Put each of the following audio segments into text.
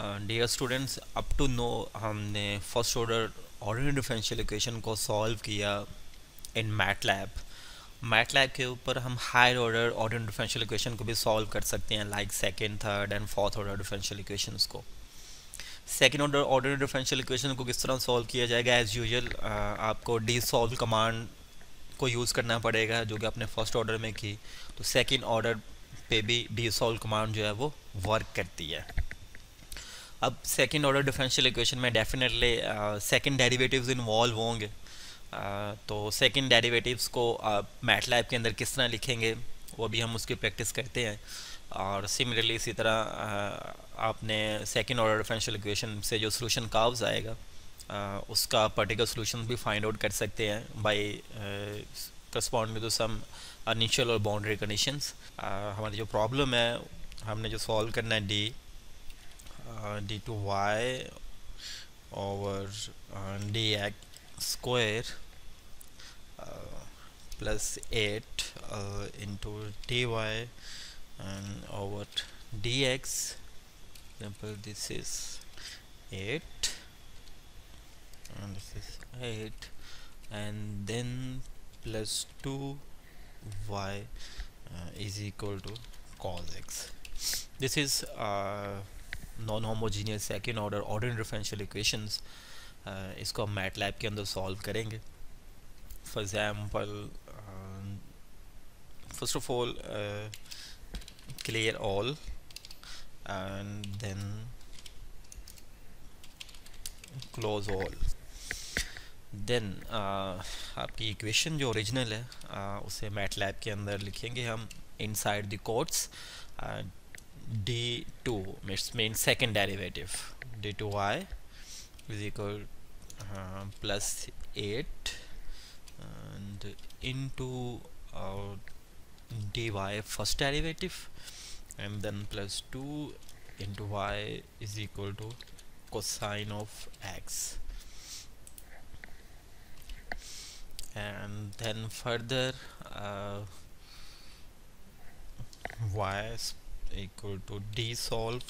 Dear students up to now हमने first order order differential equation को solve किया in MATLAB MATLAB के ऊपर हम higher order order differential equation को भी सॉल्व कर सकते हैं like second third and fourth order differential equations को. Second order order differential equation को किस तरह सॉल्व किया जाएगा? एज़ यूजल आपको डी सॉल्व कमांड को यूज़ करना पड़ेगा, जो कि आपने फ़र्स्ट ऑर्डर में की. तो सेकेंड ऑर्डर पे भी डी सॉल्व कमांड जो है वो वर्क करती है. अब सेकेंड ऑर्डर डिफरेंशियल इक्वेशन में डेफिनेटली सेकेंड डेरिवेटिव्स इन्वॉल्व होंगे। Uh, तो सेकेंड डेरिवेटिव्स को मैट uh, लैब के अंदर किस तरह लिखेंगे वो भी हम उसकी प्रैक्टिस करते हैं। और सिमिलरली इसी तरह uh, आपने सेकेंड ऑर्डर डिफरेंशियल इक्वेशन से जो सोल्यूशन काव्स आएगा uh, उसका पर्टिकुलर सोल्यूशन भी फाइंड आउट कर सकते हैं by corresponding to some initial और बाउंड्री कंडीशंस हमारी जो प्रॉब्लम है हमने जो सॉल्व करना है D uh, d2y over uh, dx square uh, plus 8 uh, into dy and over dx example this is 8 and this is 8 and then plus 2 y uh, is equal to cos x. This is uh, non homogeneous second order order differential equations इसको हम MATLAB के अंदर solve करेंगे। For example first of all clear all and then close all then आपकी equation जो original है uh, उसे MATLAB के अंदर लिखेंगे हम inside the quotes d2 which means second derivative. D2y is equal uh, plus 8 and into uh, dy first derivative and then plus 2 into y is equal to cosine of x. And then further uh, y equal to D solve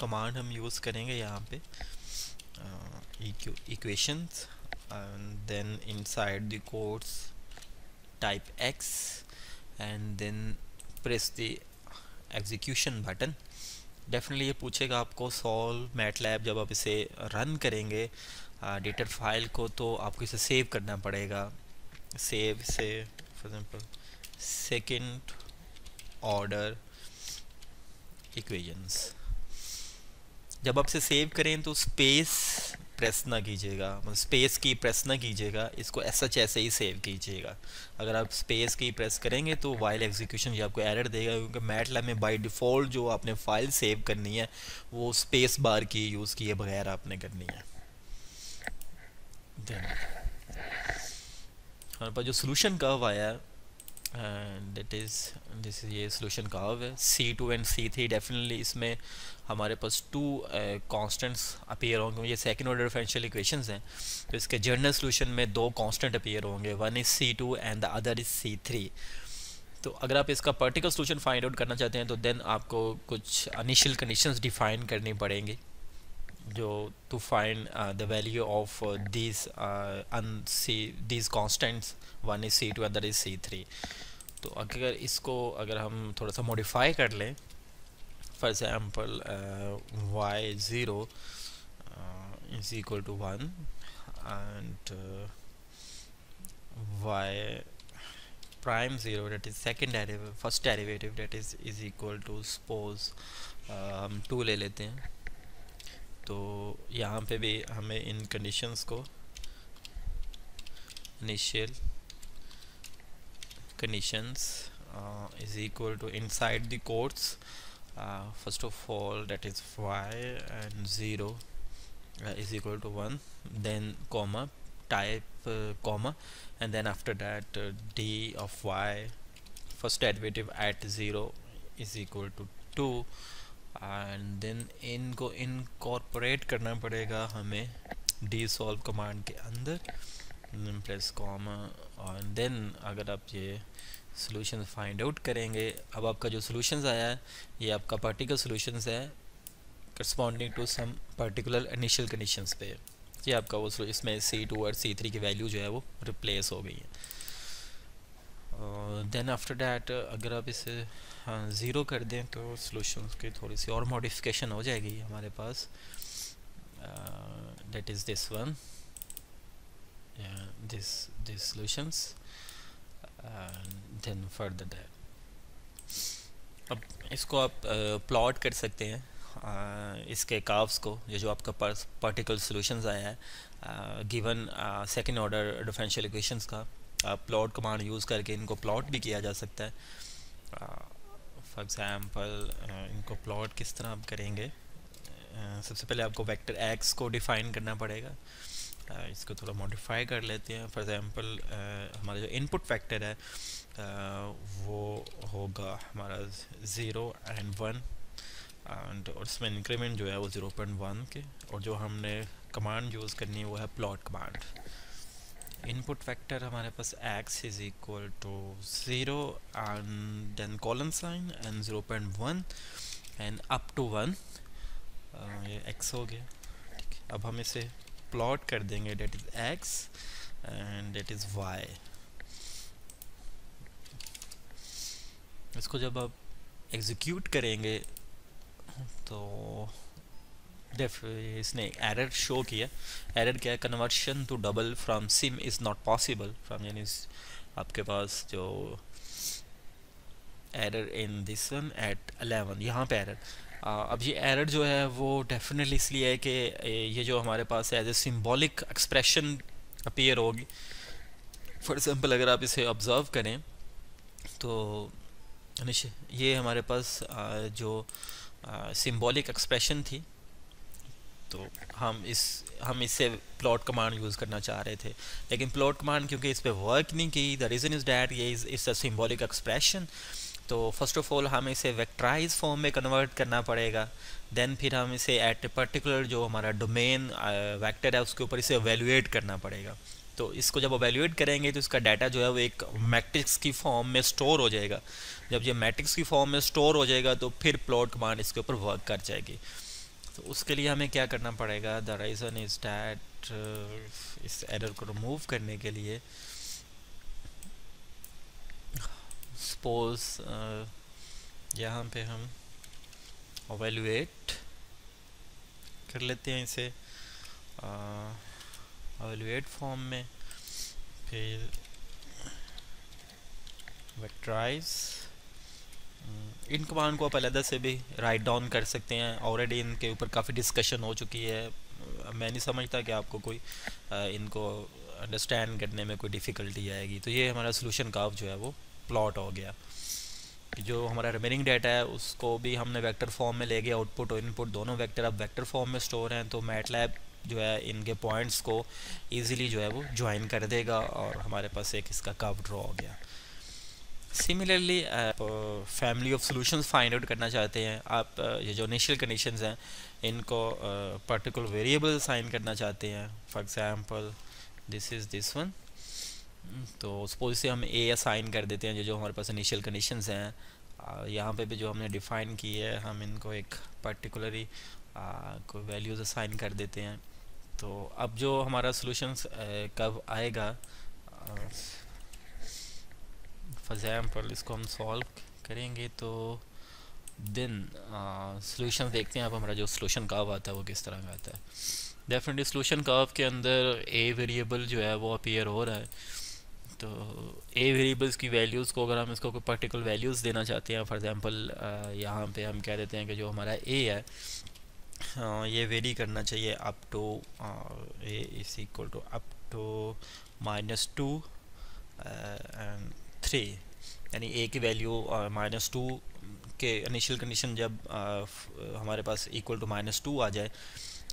command हम use करेंगे यहाँ पे equations and then inside the quotes type x and then press the execution button. Definitely ये पूछेगा आपको solve mat lab जब आप इसे रन करेंगे डेटर uh, फ़ाइल को तो आपको इसे सेव करना पड़ेगा। सेव से for example second order equations जब आप इसे सेव करें तो स्पेस प्रेस ना कीजिएगा। मतलब स्पेस की प्रेस ना कीजिएगा, इसको ऐसा ऐसे ही सेव कीजिएगा। अगर आप स्पेस की प्रेस करेंगे तो वाइल एग्जीक्यूशन ये आपको एरर देगा, क्योंकि मैटलैब में बाय डिफ़ॉल्ट जो आपने फ़ाइल सेव करनी है, वो स्पेस बार की यूज़ किए बगैर आपने करनी है। हमारे पास जो सोल्यूशन कव आया एंड दैट इज़ दिस ये सोल्यूशन कर्व है C two and C three definitely इसमें हमारे पास टू कांस्टेंट्स अपीयर होंगे। ये सेकंड ऑर्डर डिफरेंशियल इक्वेशंस हैं। तो इसके जर्नल सोल्यूशन में दो कांस्टेंट अपीयर होंगे। One is C two and the other is C three तो अगर आप इसका पर्टिकुलर सोल्यूशन फाइंड आउट करना चाहते हैं तो देन आपको कुछ इनिशियल कंडीशंस डिफाइन करनी पड़ेंगी। जो to find the value of these C these constants one is C two other is C three तो अगर इसको अगर हम थोड़ा सा मॉडिफाई कर लें for example Y zero is equal to one and Y prime 0 that is second derivative first derivative, that is is equal to suppose हम टू ले लेते हैं। तो यहाँ पे भी हमें इन कंडीशंस को initial conditions is equal to inside the quotes first of all that is five and zero is equal to one then comma type comma and then after that D of Y first एडवेटिव at zero is equal to two and then इनको incorporate करना पड़ेगा हमें d solve command के अंदर plus comma और then अगर आप ये सोल्यूशन फाइंड आउट करेंगे, अब आपका जो सोल्यूशन आया है, ये आपका पार्टिकल सोल्यूशन है corresponding to some particular initial conditions पे। ये आपका वो इसमें सी टू और सी थ्री की वैल्यू जो है वो रिप्लेस हो गई है। देन आफ्टर डैट अगर आप इसे ज़ीरो कर दें तो सोल्यूशन की थोड़ी सी और मॉडिफिकेशन हो जाएगी हमारे पास। That is this one this this solutions then further that अब इसको आप प्लॉट uh, कर सकते हैं uh, इसके काव्स को ये जो आपका पर्टिकुलर सॉल्यूशंस आया है given second order differential equations का। प्लॉट कमांड यूज़ करके इनको प्लॉट भी किया जा सकता है। फॉर एग्ज़ाम्पल इनको प्लॉट किस तरह आप करेंगे? सबसे पहले आपको वेक्टर एक्स को डिफ़ाइन करना पड़ेगा। इसको थोड़ा मॉडिफाई कर लेते हैं। फॉर एग्ज़ाम्पल हमारा जो इनपुट फैक्टर है वो होगा हमारा ज़ीरो एंड वन एंड और उसमें इंक्रीमेंट जो है वो ज़ीरो पॉइंट वन के, और जो हमने कमांड यूज़ करनी है वो है प्लॉट कमांड input vector हमारे पास x is equal to 0 and then colon sign and 0.1 and up to 1 uh, ये x हो गया। ठीक है। अब हम इसे प्लॉट कर देंगे। That is x and that is y. इसको जब आप एग्जीक्यूट करेंगे तो इसने एरर शो किया। एरर क्या है? Conversion to double from sym is not possible from यानी आपके पास जो error in this one at 11 यहाँ पे एरर अब ये एरर जो है, वो डेफिनेटली इसलिए है कि ये जो हमारे पास as a symbolic expression appear होगी। फॉर एग्ज़ाम्पल अगर आप इसे ऑब्ज़र्व करें तो ये हमारे पास जो सिम्बॉलिक एक्सप्रेशन थी तो हम इस, हम इससे प्लॉट कमांड यूज़ करना चाह रहे थे। लेकिन प्लॉट कमांड क्योंकि इस पर वर्क नहीं की द रीज़न इज़ डैट ये is is a symbolic expression तो फ़र्स्ट ऑफ़ ऑल हम इसे वेक्टराइज फॉर्म में कन्वर्ट करना पड़ेगा। देन फिर हम इसे एट ए पर्टिकुलर जो हमारा डोमेन वेक्टर है, उसके ऊपर इसे एवेलुएट करना पड़ेगा। तो इसको जब एवेलुएट करेंगे तो इसका डाटा जो है वो एक मैट्रिक्स की फॉर्म में स्टोर हो जाएगा। जब ये मैट्रिक्स की फॉर्म में स्टोर हो जाएगा तो फिर प्लॉट कमांड इसके ऊपर वर्क कर जाएगी। तो उसके लिए हमें क्या करना पड़ेगा? द रीज़न इज़ डैट इस एरर को रिमूव करने के लिए सपोज़ uh, यहाँ पे हम अवेलुएट कर लेते हैं इसे अवेलुएट uh, फॉर्म में फिर वेक्टराइज इन कमांड को आप अलहदा से भी राइट डाउन कर सकते हैं। ऑलरेडी इनके ऊपर काफ़ी डिस्कशन हो चुकी है। मैं नहीं समझता कि आपको कोई इनको अंडरस्टैंड करने में कोई डिफ़िकल्टी आएगी। तो ये हमारा सोल्यूशन काफ जो है वो प्लॉट हो गया। जो हमारा रिमेनिंग डाटा है, उसको भी हमने वेक्टर फॉर्म में ले गया आउटपुट और इनपुट दोनों वेक्टर अब वेक्टर फॉर्म में स्टोर हैं। तो मैटलैब जो है, इनके पॉइंट्स को इजीली जो है वो ज्वाइन कर देगा और हमारे पास एक इसका कव ड्रॉ हो गया। सिमिलरली आप family of solutions find out करना चाहते हैं। आप uh, ये जो इनिशियल कंडीशंस हैं इनको पर्टिकुलर वेरिएबल साइन करना चाहते हैं। For example this is this one तो सपोज़ से हम ए असाइन कर देते हैं जो जो हमारे पास इनिशियल कंडीशंस हैं। Uh, यहाँ पे भी जो हमने डिफ़ाइन की है हम इनको एक पर्टिकुलरी कोई वैल्यूज़ असाइन कर देते हैं। तो अब जो हमारा सोल्यूशंस uh, कब आएगा फॉर एग्ज़ाम्पल इसको हम सॉल्व करेंगे तो देन सोल्यूशन देखते हैं अब हमारा जो सोल्यूशन कर्व आता है वो किस तरह का आता है। डेफिनेटली सोल्यूशन कर्व के अंदर ए वेरिएबल जो है वो अपीयर हो रहा है। तो ए वेरिएबल्स की वैल्यूज़ को अगर हम इसको कोई पर्टिकुलर वैल्यूज़ देना चाहते हैं फॉर एग्ज़ाम्पल यहाँ पे हम कह देते हैं कि जो हमारा ए है uh, ये वेरी करना चाहिए up to A is equal to up to minus two and three यानी ए की वैल्यू माइनस टू के इनिशियल कंडीशन जब हमारे पास इक्वल टू माइनस टू आ जाए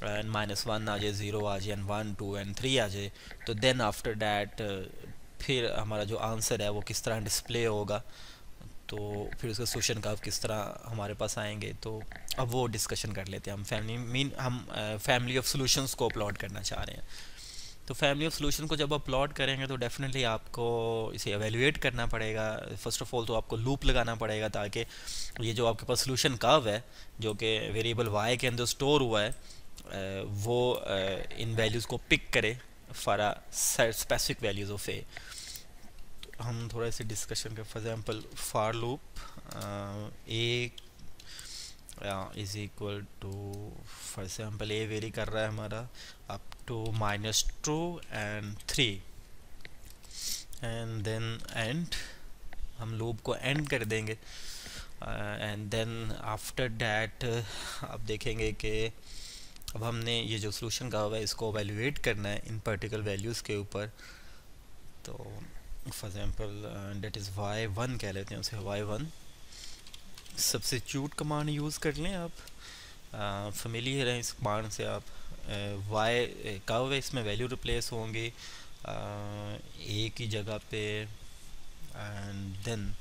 एंड माइनस वन आ जाए ज़ीरो आ जाए and one two and three आ जाए तो देन आफ्टर डैट फिर हमारा जो आंसर है वो किस तरह डिस्प्ले होगा तो फिर उसका सोशन का किस तरह हमारे पास आएँगे तो अब वो डिस्कशन कर लेते हैं हम। फैमिली मीन हम फैमिली ऑफ़ सॉल्यूशंस को अपलोड करना चाह रहे हैं। तो फैमिली ऑफ़ सोल्यूशन को जब आप प्लॉट करेंगे तो डेफिनेटली आपको इसे एवेल्यूएट करना पड़ेगा। फ़र्स्ट ऑफ़ ऑल तो आपको लूप लगाना पड़ेगा ताकि ये जो आपके पास सोल्यूशन कव है, जो कि वेरिएबल वाई के अंदर स्टोर हुआ है वो इन वैल्यूज़ को पिक करे for a specific values of A हम थोड़ा सा डिस्कशन कर for example for loop A is equal to for example A vary कर रहा है हमारा। Up to minus two and three and then and हम लूप को एंड कर देंगे। एंड देन आफ्टर डैट आप देखेंगे कि अब हमने ये जो सोल्यूशन कहा हुआ है, इसको वैल्यूएट करना है इन पर्टिकुलर वैल्यूज़ के ऊपर। तो for example that is Y one कह लेते हैं उसे Y one substitute command use कर लें आप। फेमिलियर हैं इस कमांड से आप। वाई कब इसमें वैल्यू रिप्लेस होंगे? ए की जगह पे एंड देन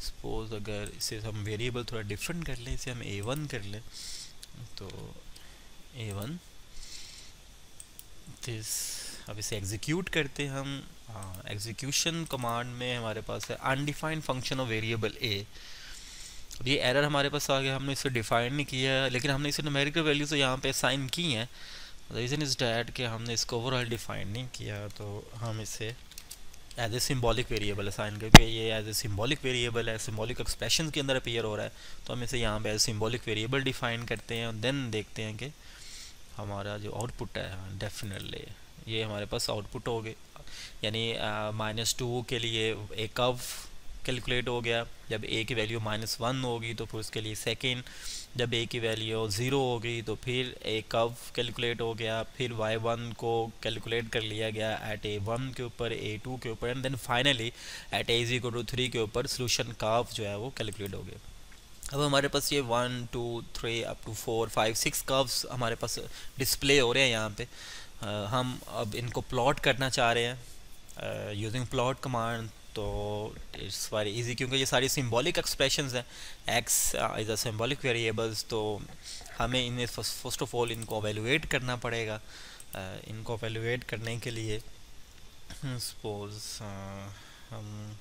सपोज़ अगर इसे हम वेरिएबल थोड़ा डिफरेंट कर लें, इसे हम ए वन कर लें तो ए वन दिस अब इसे एग्जीक्यूट करते हम। एग्जीक्यूशन कमांड में हमारे पास है undefined function of variable A अब ये एरर हमारे पास आ गया, हमने इसे डिफाइन नहीं किया, लेकिन हमने इसे न्यूमेरिकल वैल्यू तो यहाँ पे साइन की हैं। रीज़न इज़ डैट कि हमने इसको ओवरऑल डिफाइन नहीं किया तो हम इसे as a symbolic variable assign करके ये एज ए सिम्बॉलिक वेरिएबल है सिम्बॉलिक एक्सप्रेशन के अंदर अपेयर हो रहा है। तो हम इसे यहाँ पे एज सिम्बॉलिक वेरिएबल डिफाइन करते हैं और देन देखते हैं कि हमारा जो आउटपुट है डेफिनेटली ये हमारे पास आउटपुट हो गए। यानी माइनस टू के लिए एक कव कैलकुलेट हो गया, जब ए की वैल्यू माइनस वन होगी तो फिर उसके लिए सेकेंड जब ए की वैल्यू ज़ीरो होगी तो फिर ए कव कैलकुलेट हो गया, फिर वाई वन को कैलकुलेट कर लिया गया एट ए वन के ऊपर ए टू के ऊपर and then finally at A G two three के ऊपर सोल्यूशन कव जो है वो कैलकुलेट हो गया। अब हमारे पास ये one two three up to four five six curves हमारे पास डिस्प्ले हो रहे हैं यहाँ पे। हम अब इनको प्लॉट करना चाह रहे हैं। यूजिंग प्लॉट कमांड तो इट्स वेरी इजी क्योंकि ये सारी सिंबॉलिक एक्सप्रेशंस हैं। X is a symbolic variables तो हमें इन्हें फ़र्स्ट ऑफ़ ऑल इनको अवेलुएट करना पड़ेगा। Uh, इनको अवेलुएट करने के लिए सपोज़ uh, हम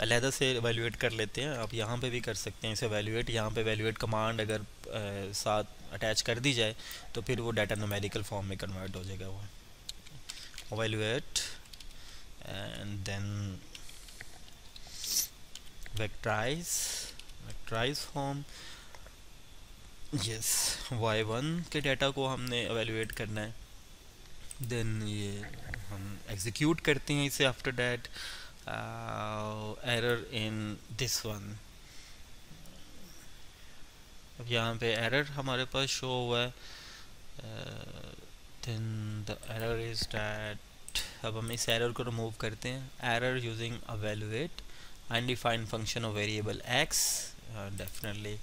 अलहदा से एवेलुएट कर लेते हैं। आप यहाँ पे भी कर सकते हैं इसे एवेलुएट यहाँ पे एवेलुएट कमांड अगर आ, साथ अटैच कर दी जाए तो फिर वो डाटा नोमेरिकल फॉर्म में कन्वर्ट हो जाएगा वो। Evaluate then vectorize vectorize form yes Y one के डाटा को हमने एवेलुएट करना है. देन ये हम एग्जीक्यूट करते हैं इसे after that error in this one. अब यहाँ पे एरर हमारे पास शो हुआ है. Then the error is that अब हम इस एरर को रिमूव करते हैं. Error using evaluate undefined function of variable X definitely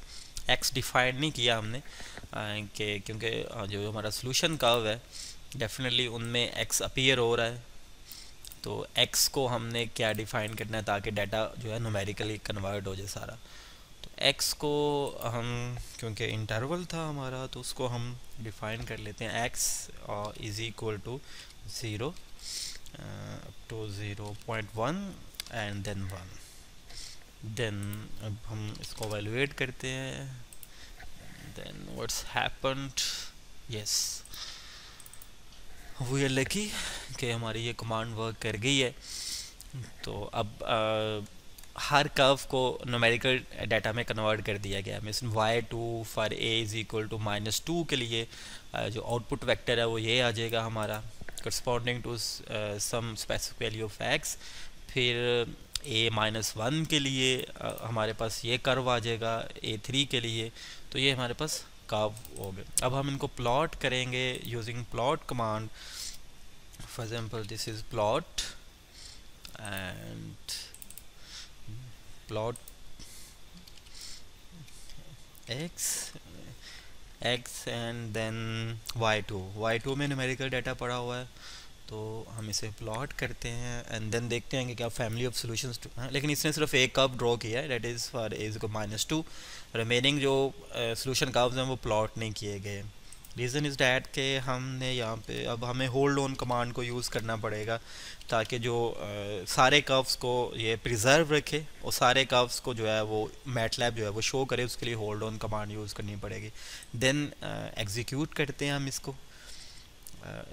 X defined नहीं किया हमने. Uh, कि क्योंकि uh, जो हमारा सोल्यूशन कर्व है डेफिनेटली उनमें एक्स अपीयर हो रहा है. तो एक्स को हमने क्या डिफ़ाइन करना है ताकि डाटा जो है नोमेरिकली कन्वर्ट हो जाए सारा. तो एक्स को हम क्योंकि इंटरवल था हमारा तो उसको हम डिफ़ाइन कर लेते हैं. x is equal to zero to zero point one and then one then अब हम इसको वैल्यूएट करते हैं. Then what's happened yes we are lucky कि हमारी ये कमांड वर्क कर गई है. तो अब आ, हर कर्व को नोमेरिकल डाटा में कन्वर्ट कर दिया गया means Y two for A is equal to minus two के लिए आ, जो आउटपुट वेक्टर है वो ये आ जाएगा हमारा. Corresponding to some specific value of X फिर ए माइनस वन के लिए आ, हमारे पास ये कर्व आ जाएगा ए थ्री के लिए तो ये हमारे पास कर्व हो गए अब हम इनको प्लॉट करेंगे using plot command for example this is plot and plot x x and then y2 y2 में न्यूमेरिकल डाटा पड़ा हुआ है तो हम इसे प्लॉट करते हैं एंड देन देखते हैं कि क्या फैमिली ऑफ़ सॉल्यूशंस टू लेकिन इसने सिर्फ़ एक कब ड्रॉ किया है डेट इज़ फॉर एज को माइनस टू रिमेनिंग जो सोल्यूशन कव्स हैं, वो प्लॉट नहीं किए गए। रीज़न इज़ डैट के हमने यहाँ पे अब हमें होल्ड ऑन कमांड को यूज़ करना पड़ेगा ताकि जो आ, सारे कर्व्स को ये प्रिजर्व रखे और सारे कर्व्स को जो है वो मैटलैब जो है वो शो करे उसके लिए होल्ड ऑन कमांड यूज़ करनी पड़ेगी। देन एग्जीक्यूट करते हैं हम इसको।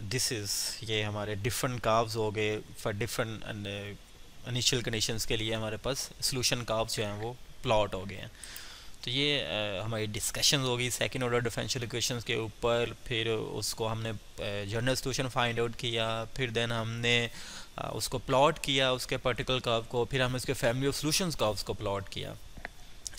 दिस इज़ ये हमारे डिफरेंट काव्स हो गए फॉर डिफरेंट इनिशियल कंडीशंस के लिए हमारे पास सोल्यूशन काव्स जो हैं वो प्लॉट हो गए हैं। तो ये आ, हमारी डिस्कशन होगी सेकेंड ऑर्डर डिफरेंशियल इक्वेशंस के ऊपर फिर उसको हमने जर्नल सोल्यूशन फाइंड आउट किया फिर देन हमने आ, उसको प्लॉट किया उसके पर्टिकुलर कर्व को फिर हमने उसके फैमिली ऑफ़ सोल्यूशंस कर्व्स को प्लॉट किया।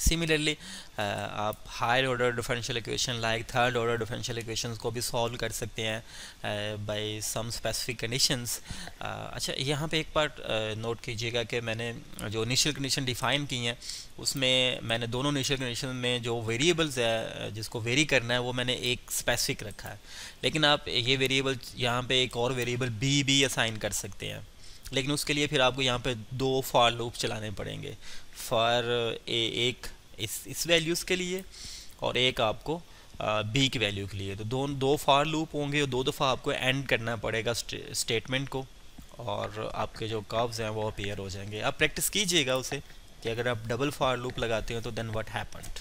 सिमिलरली uh, आप higher order differential equation like third order differential equations को भी सॉल्व कर सकते हैं बाय सम स्पेसिफिक कंडीशंस अच्छा यहाँ पे एक पार्ट नोट uh, कीजिएगा कि मैंने जो इनिशियल कंडीशन डिफाइन की हैं उसमें मैंने दोनों इनिशियल कंडीशन में जो वेरिएबल्स है uh, जिसको वेरी करना है वो मैंने एक स्पेसिफिक रखा है। लेकिन आप ये वेरिएबल यहाँ पे एक और वेरिएबल बी भी असाइन कर सकते हैं। लेकिन उसके लिए फिर आपको यहाँ पे दो फॉर लूप चलाने पड़ेंगे। फॉर ए, एक इस इस वैल्यूज़ के लिए और एक आपको बी की वैल्यू के लिए। तो दो दो फार लूप होंगे और दो दफ़ा आपको एंड करना पड़ेगा स्टेटमेंट को और आपके जो कर्व्स हैं वो अपेयर हो जाएँगे। आप प्रैक्टिस कीजिएगा उसे कि अगर आप डबल फार लूप लगाते हो तो देन व्हाट हैपेंड